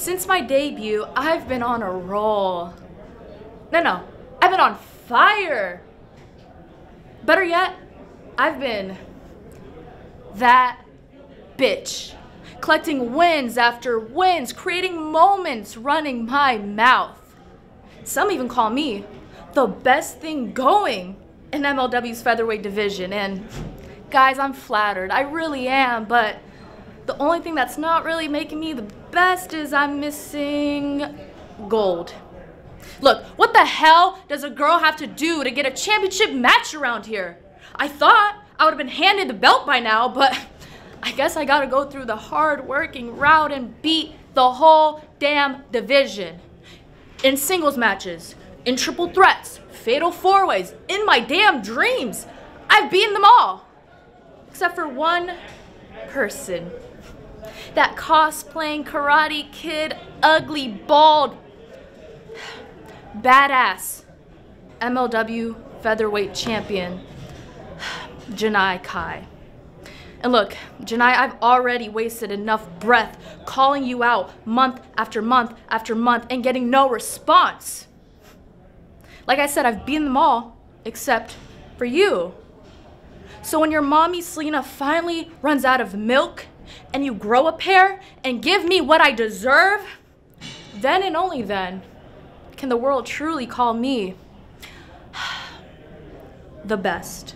Since my debut, I've been on a roll. No, no, I've been on fire. Better yet, I've been that bitch. Collecting wins after wins, creating moments, running my mouth. Some even call me the best thing going in MLW's featherweight division. And guys, I'm flattered. I really am. But the only thing that's not really making me the best is I'm missing gold. Look, what the hell does a girl have to do to get a championship match around here? I thought I would have been handed the belt by now, but I guess I gotta go through the hard working route and beat the whole damn division. In singles matches, in triple threats, fatal four ways, in my damn dreams, I've beaten them all. Except for one person. That cosplaying karate kid, ugly, bald, badass MLW featherweight champion, Janai Kai. And look, Janai, I've already wasted enough breath calling you out month after month after month and getting no response. Like I said, I've beaten them all except for you. So when your mommy Salina finally runs out of milk and you grow a pair and give me what I deserve, then and only then can the world truly call me the best.